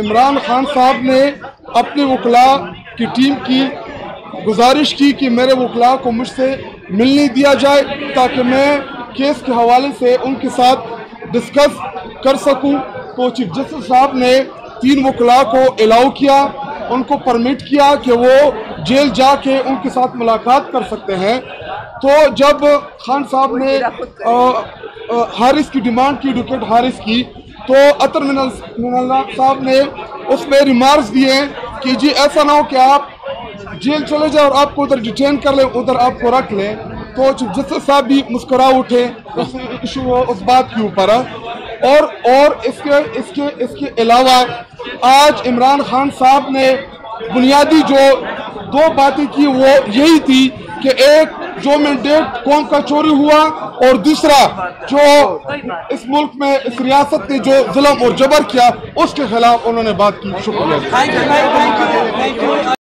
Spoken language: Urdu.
عمران خان صاحب نے اپنے وکلا کی ٹیم کی گزارش کی کہ میرے وکلا کو مجھ سے ملنے دیا جائے تاکہ میں کیس کے حوالے سے ان کے ساتھ ڈسکس کر سکوں۔ تو چیف جسٹس صاحب نے تین وکلا کو الاؤ کیا، ان کو پرمٹ کیا کہ وہ جیل جا کے ان کے ساتھ ملاقات کر سکتے ہیں۔ تو جب خان صاحب نے حارث کی ڈیمانڈ کی ایڈوکیٹ حارث کی تو عطر من صاحب نے اس میں ریمارکس دیے کہ جی ایسا نہ ہو کہ آپ جیل چلے جائیں اور آپ کو ادھر ڈیٹین کر لیں، ادھر آپ کو رکھ لیں۔ تو جسٹس صاحب بھی مسکرا اٹھے، اس ایشو اس بات کے اوپر اور اور اس کے اس کے اس کے علاوہ آج عمران خان صاحب نے بنیادی جو دو باتیں کی، وہ یہی تھی کہ ایک جو مینڈیٹ قوم کا چوری ہوا اور دوسرا جو اس ملک میں اس ریاست نے جو ظلم اور جبر کیا اس کے خلاف انہوں نے بات کی۔ شکریہ